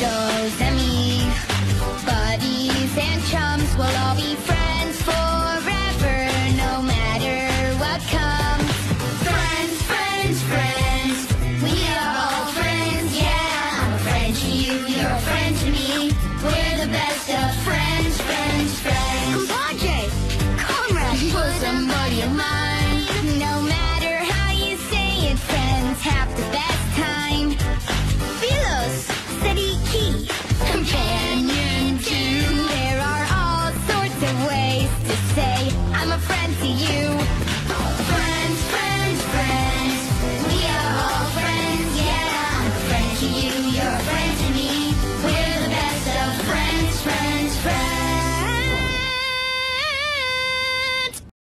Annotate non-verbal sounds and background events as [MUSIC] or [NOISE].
Me. Buddies and chums will all be friends forever, no matter what comes. Friends, friends, friends, we are all friends, yeah. I'm a friend to you, you're a friend to me. We're the best of friends, friends, friends. Somebody [LAUGHS] of mine. face to say I'm a friend to you. Friends, friends, friends, we are all friends, yeah. I'm a friend to you, you're a friend.